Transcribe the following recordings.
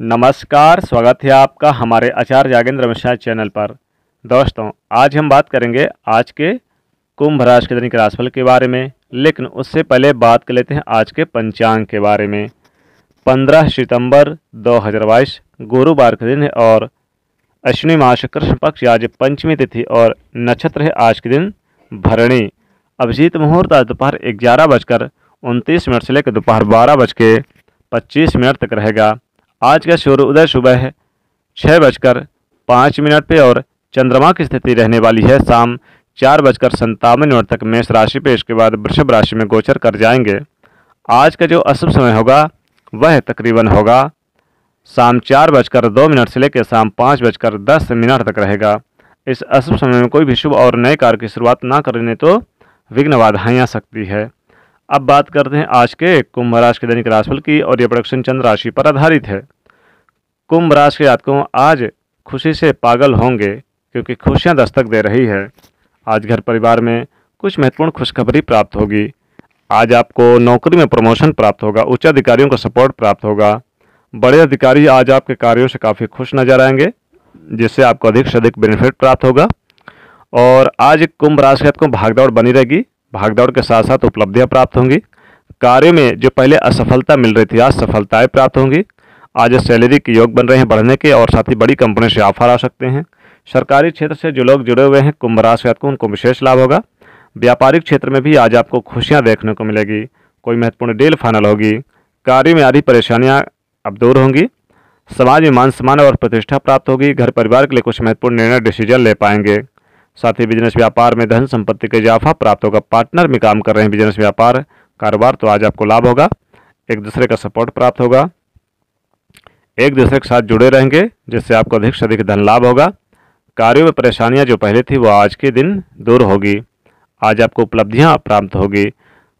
नमस्कार, स्वागत है आपका हमारे आचार्य जागेंद्र मिश्रा चैनल पर। दोस्तों, आज हम बात करेंगे आज के कुंभ राशि के दैनिक राशिफल के बारे में, लेकिन उससे पहले बात कर लेते हैं आज के पंचांग के बारे में। 15 सितंबर 2022 गुरुवार के दिन है और अश्विनी मास कृष्ण पक्ष आज पंचमी तिथि और नक्षत्र है आज के दिन भरणी। अभिजीत मुहूर्त आज दोपहर ग्यारह बजकर उनतीस मिनट से लेकर दोपहर बारह बज के पच्चीस मिनट तक रहेगा। आज का सूर्य उदय सुबह छः बजकर पाँच मिनट पे और चंद्रमा की स्थिति रहने वाली है। शाम चार बजकर संतावन मिनट तक मेष राशि पे, इसके बाद वृषभ राशि में गोचर कर जाएँगे। आज का जो अशुभ समय होगा, वह तकरीबन होगा शाम चार बजकर दो मिनट से लेकर शाम पाँच बजकर दस मिनट तक रहेगा। इस अशुभ समय में कोई भी शुभ और नए कार्य की शुरुआत ना करने तो विघ्न बाधाएँ आ सकती है। अब बात करते हैं आज के कुंभ राशि के दैनिक राशिफल की और ये प्रोडक्शन चंद्र राशि पर आधारित है। कुंभ राशि के जातकों, आज खुशी से पागल होंगे क्योंकि खुशियाँ दस्तक दे रही है। आज घर परिवार में कुछ महत्वपूर्ण खुशखबरी प्राप्त होगी। आज आपको नौकरी में प्रमोशन प्राप्त होगा, उच्च अधिकारियों का सपोर्ट प्राप्त होगा। बड़े अधिकारी आज आपके कार्यों से काफ़ी खुश नज़र आएँगे, जिससे आपको अधिक से अधिक बेनिफिट प्राप्त होगा। और आज कुंभ राशि को भागदौड़ बनी रहेगी। भागदौड़ के साथ साथ उपलब्धियाँ प्राप्त होंगी। कार्य में जो पहले असफलता मिल रही थी, आज सफलताएँ प्राप्त होंगी। आज सैलरी के योग बन रहे हैं बढ़ने के और साथ ही बड़ी कंपनी से ऑफ़र आ सकते हैं। सरकारी क्षेत्र से जो लोग जुड़े हुए हैं, कुंभ राशि को उनको विशेष लाभ होगा। व्यापारिक क्षेत्र में भी आज आपको खुशियाँ देखने को मिलेगी। कोई महत्वपूर्ण डील फाइनल होगी। कार्य में आधी परेशानियाँ अब दूर होंगी। समाज में मान सम्मान और प्रतिष्ठा प्राप्त होगी। घर परिवार के लिए कुछ महत्वपूर्ण निर्णय, डिसीज़न ले पाएँगे। साथ ही बिज़नेस व्यापार में धन संपत्ति का इजाफा, प्राप्त होगा पार्टनर में काम कर रहे हैं बिज़नेस व्यापार कारोबार तो आज आपको लाभ होगा। एक दूसरे का सपोर्ट प्राप्त होगा। एक दूसरे के साथ जुड़े रहेंगे, जिससे आपको अधिक से अधिक धन लाभ होगा। कार्यों में परेशानियाँ जो पहले थी, वो आज के दिन दूर होगी। आज आपको उपलब्धियाँ प्राप्त होगी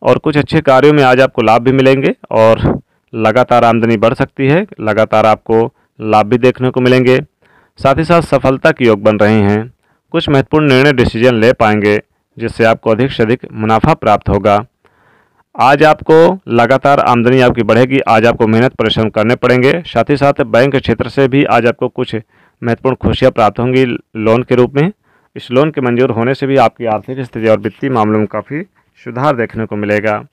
और कुछ अच्छे कार्यों में आज आपको लाभ भी मिलेंगे और लगातार आमदनी बढ़ सकती है। लगातार आपको लाभ भी देखने को मिलेंगे। साथ ही साथ सफलता के योग बन रहे हैं। कुछ महत्वपूर्ण निर्णय डिसीज़न ले पाएँगे, जिससे आपको अधिक से अधिक मुनाफा प्राप्त होगा। आज आपको लगातार आमदनी आपकी बढ़ेगी, आज आपको मेहनत परिश्रम करने पड़ेंगे। साथ ही साथ बैंक क्षेत्र से भी आज आपको कुछ महत्वपूर्ण खुशियाँ प्राप्त होंगी लोन के रूप में। इस लोन के मंजूर होने से भी आपकी आर्थिक स्थिति और वित्तीय मामलों में काफ़ी सुधार देखने को मिलेगा।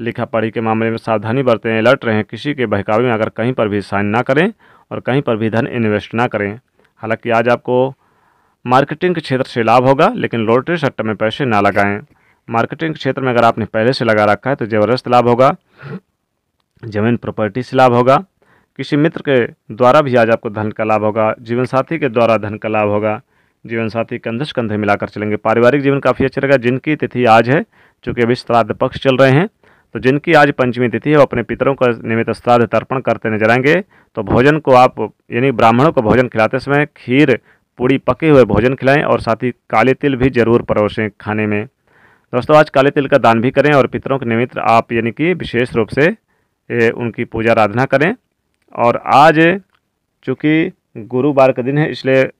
लिखा पढ़ी के मामले में सावधानी बरतें, अलर्ट रहें, किसी के बहकावे में अगर कहीं पर भी साइन ना करें और कहीं पर भी धन इन्वेस्ट ना करें। हालाँकि आज आपको मार्केटिंग के क्षेत्र से लाभ होगा, लेकिन लॉटरी सट्टा में पैसे ना लगाएँ। मार्केटिंग के क्षेत्र में अगर आपने पहले से लगा रखा है तो ज़बरदस्त लाभ होगा, ज़मीन प्रॉपर्टी से लाभ होगा, किसी मित्र के द्वारा भी आज आपको धन का लाभ होगा, जीवन साथी के द्वारा धन का लाभ होगा, जीवन साथी कंधे कंधे मिलाकर चलेंगे। पारिवारिक जीवन काफ़ी अच्छा रहेगा। जिनकी तिथि आज है, चूँकि अभी श्राद्ध पक्ष चल रहे हैं तो जिनकी आज पंचमी तिथि है, वो अपने पितरों का निमित्त श्राद्ध तर्पण करते नज़र आएँगे। तो भोजन को आप, यानी ब्राह्मणों को भोजन खिलाते समय खीर पूड़ी पके हुए भोजन खिलाएँ और साथ ही काले तिल भी ज़रूर परोसें खाने में। दोस्तों आज काले तिल का दान भी करें और पितरों के निमित्त आप यानी कि विशेष रूप से ए, उनकी पूजा आराधना करें। और आज चूँकि गुरुवार का दिन है इसलिए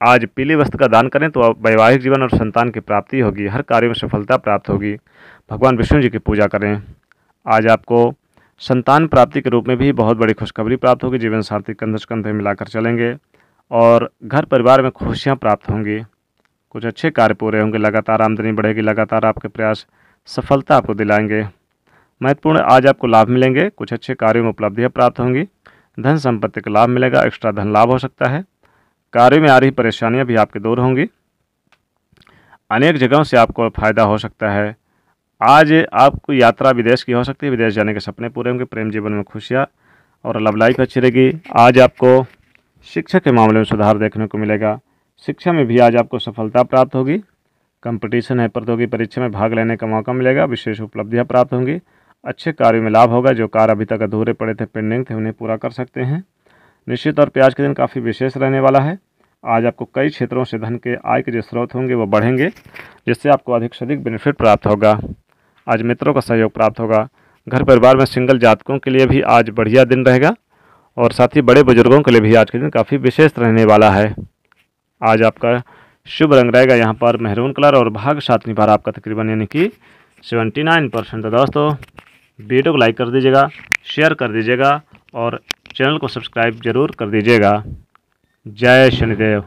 आज पीली वस्त्र का दान करें तो वैवाहिक जीवन और संतान की प्राप्ति होगी हर कार्य में सफलता प्राप्त होगी। भगवान विष्णु जी की पूजा करें। आज आपको संतान प्राप्ति के रूप में भी बहुत बड़ी खुशखबरी प्राप्त होगी जीवन साथी कंधे कंधे मिलाकर चलेंगे। और घर परिवार में खुशियाँ प्राप्त होंगी। कुछ अच्छे कार्य पूरे होंगे, लगातार आमदनी बढ़ेगी, लगातार आपके प्रयास सफलता आपको दिलाएँगे। महत्वपूर्ण आज आपको लाभ मिलेंगे, कुछ अच्छे कार्यों में उपलब्धियाँ प्राप्त होंगी। धन संपत्ति का लाभ मिलेगा, एक्स्ट्रा धन लाभ हो सकता है। कार्य में आ रही परेशानियाँ भी आपके दूर होंगी। अनेक जगहों से आपको फ़ायदा हो सकता है। आज आपको यात्रा विदेश की हो सकती है, विदेश जाने के सपने पूरे होंगे, प्रेम जीवन में खुशियाँ और लव लाइफ अच्छी रहेगी। आज आपको शिक्षा के मामले में सुधार देखने को मिलेगा। शिक्षा में भी आज आपको सफलता प्राप्त होगी। कंपटीशन है प्रतियोगी परीक्षा में भाग लेने का मौका मिलेगा। विशेष उपलब्धियाँ प्राप्त होंगी। अच्छे कार्य में लाभ होगा। जो कार्य अभी तक अधूरे पड़े थे पेंडिंग थे, उन्हें पूरा कर सकते हैं। निश्चित तौर पर आज के दिन काफ़ी विशेष रहने वाला है। आज आपको कई क्षेत्रों से धन के आय के जो स्रोत होंगे, वो बढ़ेंगे, जिससे आपको अधिक से अधिक बेनिफिट प्राप्त होगा। आज मित्रों का सहयोग प्राप्त होगा। घर परिवार में सिंगल जातकों के लिए भी आज बढ़िया दिन रहेगा। और साथ ही बड़े बुज़ुर्गों के लिए भी आज के दिन काफ़ी विशेष रहने वाला है। आज आपका शुभ रंग रहेगा यहाँ पर मेहरून कलर और भाग सात निभार आपका तकरीबन यानी कि सेवेंटी नाइन परसेंट। दोस्तों, वीडियो को लाइक कर दीजिएगा, शेयर कर दीजिएगा और चैनल को सब्सक्राइब ज़रूर कर दीजिएगा। जय शनिदेव।